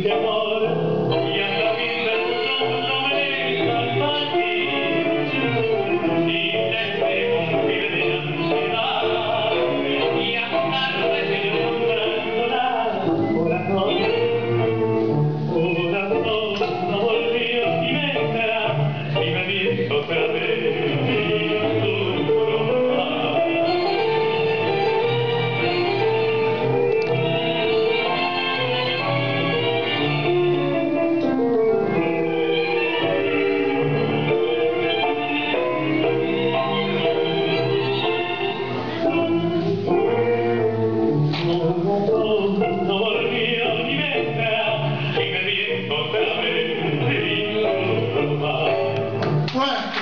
Então,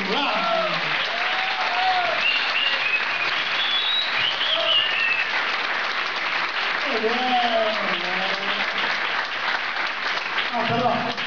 Brown. Oh, wow. oh perdón.